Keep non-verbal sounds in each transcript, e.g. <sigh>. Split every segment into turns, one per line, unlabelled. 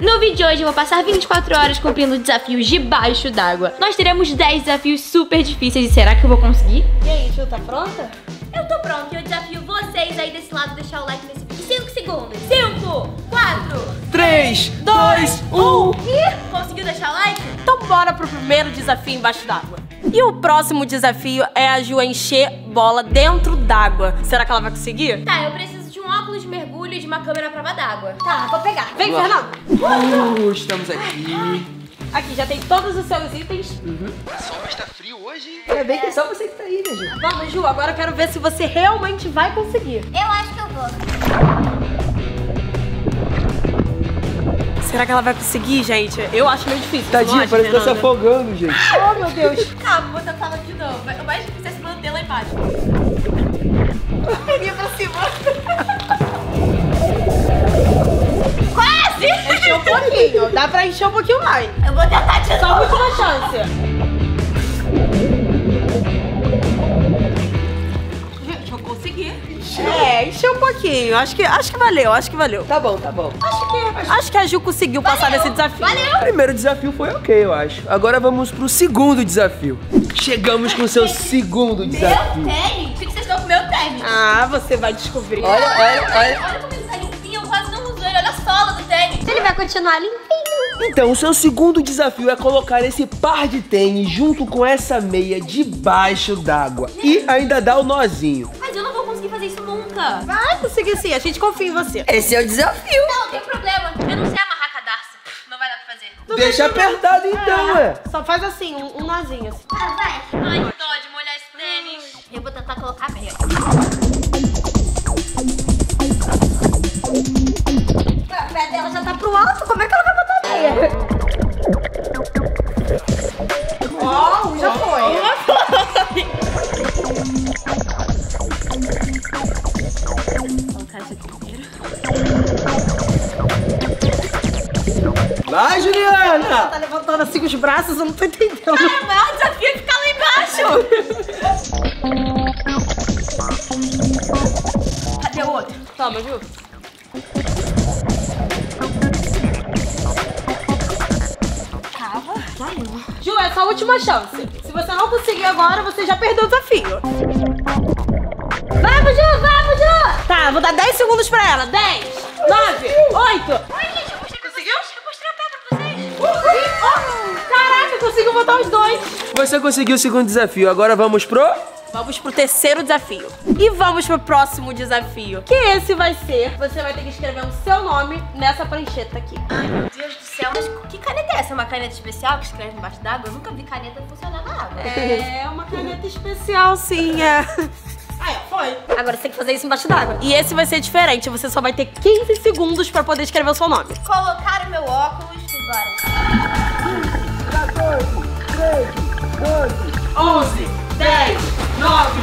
No vídeo de hoje eu vou passar 24 horas cumprindo desafios debaixo d'água. Nós teremos 10 desafios super difíceis e será que eu vou conseguir?
E aí, Ju, tá pronta?
Eu tô pronta e eu desafio vocês aí desse lado a deixar o like nesse vídeo. 5 segundos. 5, 4,
3, 2, 1.
Ih, conseguiu deixar o like?
Então bora pro primeiro desafio embaixo d'água. E o próximo desafio é a Ju encher bola dentro d'água. Será que ela vai conseguir?
Tá, eu preciso mergulho de uma câmera à prova d'água. Tá, vou pegar.
Vem,
Vamos lá.
Fernando.
Uh, estamos aqui.
Aqui, já tem todos os seus itens.
Só mas tá frio hoje. É bem que só você que tá aí, né, Ju?
Vamos, Ju, agora eu quero ver se você realmente vai conseguir.
Eu acho que eu vou.
Será que ela vai conseguir, gente? Eu acho meio difícil. Acha,
parece que tá se afogando, gente.
Oh, meu Deus.
Calma, vou tentar de novo. O mais difícil é se manter lá embaixo.
Peguei pra cima. Dá pra encher um pouquinho mais.
Eu vou tentar de
Só a
novo.
última chance. Gente, eu consegui. É, encheu um pouquinho. Acho que, acho que valeu, acho que valeu.
Tá bom, tá bom.
Acho que, acho que a Ju conseguiu passar desse desafio.
Valeu!
O primeiro desafio foi ok, eu acho. Agora vamos pro segundo desafio. Chegamos com o seu segundo
Meu
desafio.
tênis? O que vocês estão com o meu tênis?
Ah, você vai descobrir.
Olha, olha, olha.
Olha como ele tá limpinho, eu quase não uso ele. Olha a sola do tênis. Ele vai continuar limpinho.
Então, o seu segundo desafio é colocar esse par de tênis junto com essa meia debaixo d'água. E ainda dar o nozinho.
Mas eu não vou conseguir fazer isso nunca.
Vai conseguir sim, a gente confia em você.
Esse é o desafio.
Não, tem problema. Eu não sei amarrar cadarço. Não vai dar pra fazer.
Deixa apertado então,
É,
ué.
Só faz assim, um, um nozinho assim.
Ah, vai. Ai, que dó de molhar esse tênis. Eu vou tentar colocar a meia.
A pé dela já tá pro alto, como é que levantando assim os braços, eu não tô entendendo.
O maior desafio é ficar lá embaixo. Cadê o outro?
Toma, Ju.
Calma.
Ju, essa é a última chance. Se você não conseguir agora, você já perdeu o desafio. Vamos, Ju, vamos, Ju! Tá, vou dar 10 segundos pra ela. 10, 9, 8. Botar os dois.
Você conseguiu o segundo desafio, agora vamos pro...
Vamos pro terceiro desafio. E vamos pro próximo desafio. Que esse vai ser, você vai ter que escrever o seu nome nessa prancheta aqui.
Meu Deus do céu. Mas que caneta é essa? Uma caneta especial que escreve embaixo d'água? Eu nunca vi caneta funcionar na água.
É uma caneta especial, sim, é. Ah, é, foi. Agora você tem que fazer isso embaixo d'água. E esse vai ser diferente, você só vai ter 15 segundos pra poder escrever o seu nome.
Colocar o meu óculos
11, 10, 9,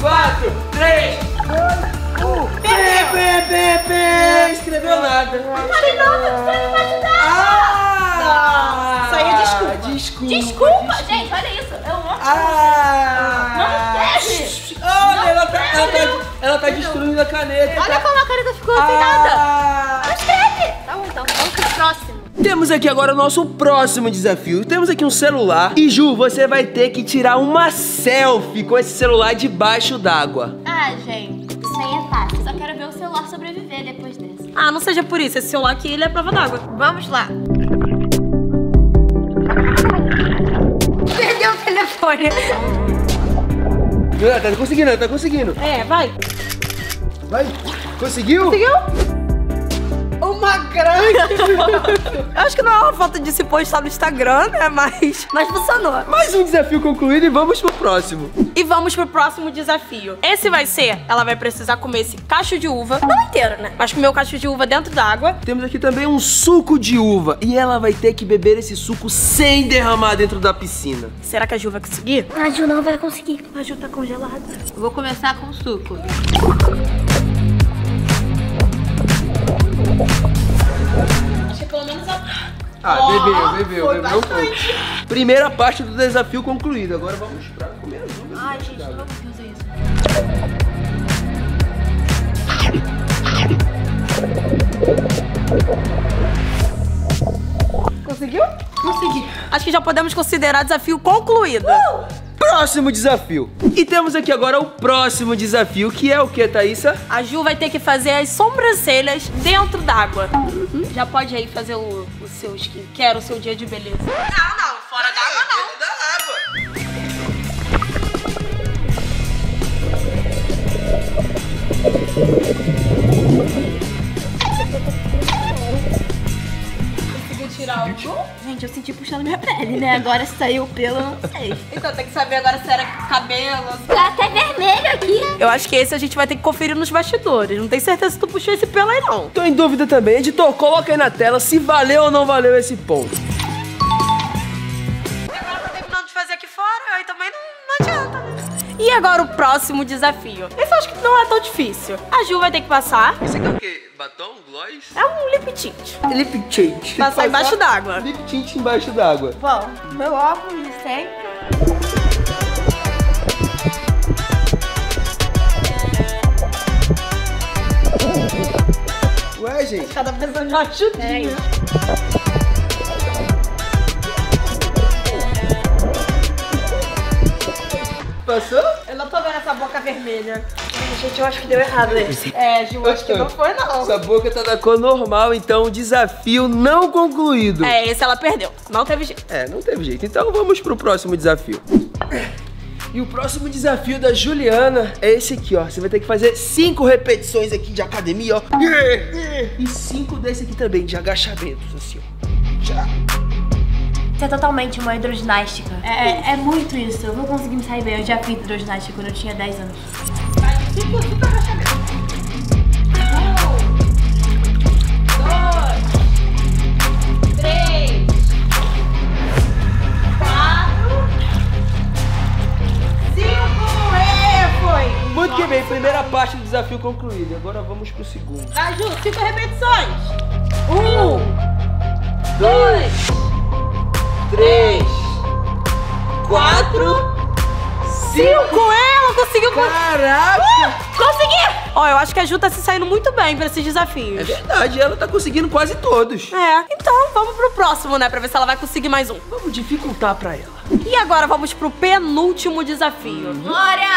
4, 3, 2, 1. Bebê, bebê! Escreveu nada.
Falei, não, que escrever embaixo d'água.
Ah!
Isso aí é desculpa.
Desculpa.
Desculpa, gente, olha isso. É um óculos.
Ah!
Não escreve.
Olha, ela tá, ela tá, ela tá destruindo a caneta.
Olha como a caneta ficou.
Ah!
Não escreve. Tá bom, então. Vamos pro próximo.
Temos aqui agora o nosso próximo desafio. Temos aqui um celular. E Ju, você vai ter que tirar uma selfie com esse celular debaixo d'água.
Ah, gente, isso aí é fácil. Só quero ver o celular sobreviver depois dessa.
Ah, não seja por isso, esse celular aqui, ele é prova d'água.
Vamos lá.
Perdeu o telefone.
Ela tá conseguindo, ela tá conseguindo.
É, vai.
Vai. Conseguiu?
Conseguiu? Uma grande. <laughs> Eu acho que não é uma foto de se postar no Instagram, né? Mas, mas funcionou.
Mais um desafio concluído e vamos pro próximo.
E vamos pro próximo desafio. Esse vai ser, ela vai precisar comer esse cacho de uva, não inteiro, né? Mas comer o cacho de uva dentro d'água.
Temos aqui também um suco de uva. E ela vai ter que beber esse suco sem derramar dentro da piscina.
Será que a Ju vai conseguir?
A Ju não vai conseguir.
A Ju tá congelada.
Vou começar com o suco
pelo menos a...
Ah,
oh,
bebeu, bebeu, bebeu. Primeira parte do desafio concluída. Agora vamos pra comer.
Ai, gente, não isso. Conseguiu? Consegui. Acho
que já podemos considerar desafio concluído. Uh!
Próximo desafio. E temos aqui agora o próximo desafio, que é o que, Thaísa?
A Ju vai ter que fazer as sobrancelhas dentro d'água. Uhum. Já pode aí fazer o, o seu skincare, o seu dia de beleza. Não, não,
tirar? Gente, eu senti puxando minha pele, né? Agora saiu o pelo, eu não sei. <laughs>
Então tem que saber agora se era cabelo.
Tá até vermelho aqui.
Eu acho que esse a gente vai ter que conferir nos bastidores. Não tenho certeza se tu puxou esse pelo aí, não.
Tô em dúvida também. Editor, coloca aí na tela se valeu ou não valeu esse ponto.
E agora o próximo desafio. Esse eu acho que não é tão difícil. A Ju vai ter que passar.
Esse aqui é o quê? Batom? Gloss?
É um lip tint.
Lip tint.
Passar, Passar embaixo d'água.
Lip tint embaixo d'água.
Bom, meu óculos de sempre.
Ué, gente?
Cada pessoa uma ajudinha. É
Passou?
Eu não tô vendo essa boca vermelha.
Gente, eu acho que deu errado esse.
É, Ju, acho que não foi, não.
Essa boca tá da cor normal, então desafio não concluído.
É, esse ela perdeu. Não teve jeito.
É, não teve jeito. Então vamos pro próximo desafio. E o próximo desafio da Juliana é esse aqui, ó. Você vai ter que fazer cinco repetições aqui de academia, ó. E cinco desse aqui também, de agachamentos, assim, ó.
Isso é totalmente uma hidroginástica. É, é, é, muito isso. Eu não consegui me sair bem. Eu já fiz hidroginástica quando eu tinha 10 anos. Cinco, cinco.
Muito que bem, primeira parte do desafio concluída. Agora vamos pro segundo.
Vai, Ju, cinco repetições. Um, dois,
três, quatro, cinco.
Ela conseguiu.
Caraca!
Uh, consegui! Ó, eu acho que a Ju tá se saindo muito bem pra esses desafios.
É verdade, ela tá conseguindo quase todos.
É, então vamos pro próximo, né? Pra ver se ela vai conseguir mais um.
Vamos dificultar pra ela.
E agora vamos pro penúltimo desafio.
Glória!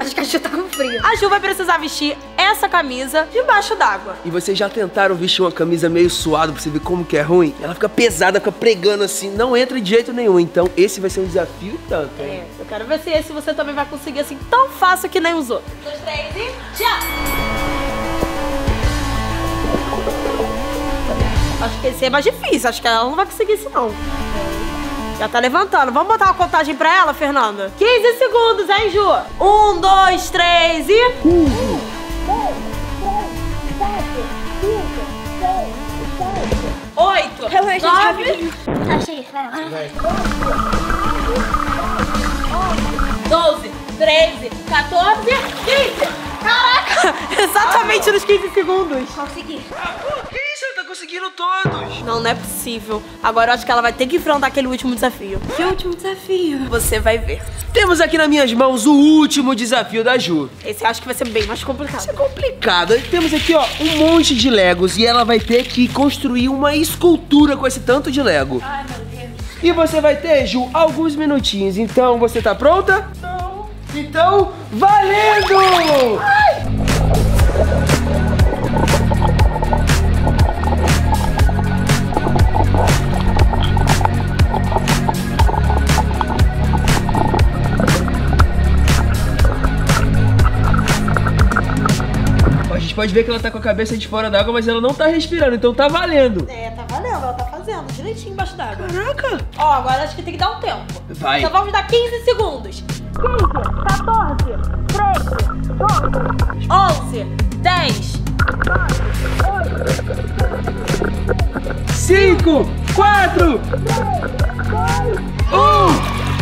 Acho que a Ju tá com frio.
A Ju vai precisar vestir essa camisa debaixo d'água.
E vocês já tentaram vestir uma camisa meio suada pra você ver como que é ruim? Ela fica pesada, fica pregando assim, não entra de jeito nenhum. Então esse vai ser um desafio tanto.
Hein? É, eu quero ver se esse você também vai conseguir assim tão fácil que nem os outros. Um, dois, três e já! Acho que esse é mais difícil, acho que ela não vai conseguir isso não. Já tá levantando. Vamos botar uma contagem pra ela, Fernanda? 15 segundos, hein, Ju? Um, dois, três e... Um, dois, três, cinco, seis, sete, oito, Relaxa, nove... Doze, treze, 14, 15. Caraca! <laughs> Exatamente nos 15 segundos.
Consegui.
Ah, conseguindo todos.
Não, não é possível. Agora eu acho que ela vai ter que enfrentar aquele último desafio.
Que último desafio?
Você vai ver.
Temos aqui nas minhas mãos o último desafio da Ju.
Esse eu acho que vai ser bem mais complicado.
Isso é complicado. Temos aqui, ó, um monte de Legos e ela vai ter que construir uma escultura com esse tanto de Lego.
Ai, meu Deus.
E você vai ter, Ju, alguns minutinhos. Então, você tá pronta?
Não.
Então, valendo! Ai! pode ver que ela tá com a cabeça de fora d'água, mas ela não tá respirando, então tá valendo.
É, tá valendo, ela tá fazendo direitinho embaixo d'água.
Caraca!
Ó, agora acho que tem que dar um tempo.
Vai.
Então vamos dar 15 segundos. 15, 14, 13, 12, 11, 10,
5, 4, 3, 2, 1.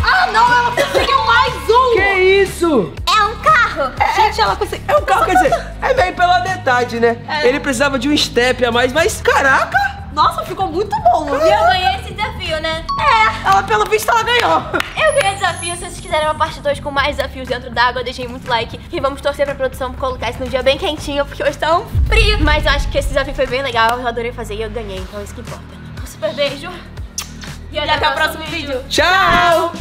Ah, não, ela conseguiu mais um.
Que isso?
É um carro.
Gente, ela conseguiu.
É um carro, quer dizer, é bem pela metade, né? É. Ele precisava de um step a mais, mas caraca!
Nossa, ficou muito bom.
E né?
É, ela pelo visto ela ganhou.
Eu ganhei o desafio. Se vocês quiserem uma parte 2 com mais desafios dentro d'água, deixem muito like. E vamos torcer pra produção colocar isso num dia bem quentinho, porque hoje tá um frio. Mas eu acho que esse desafio foi bem legal. Eu adorei fazer e eu ganhei, então é isso que importa. Um super beijo.
E até, e até o próximo vídeo.
Tchau!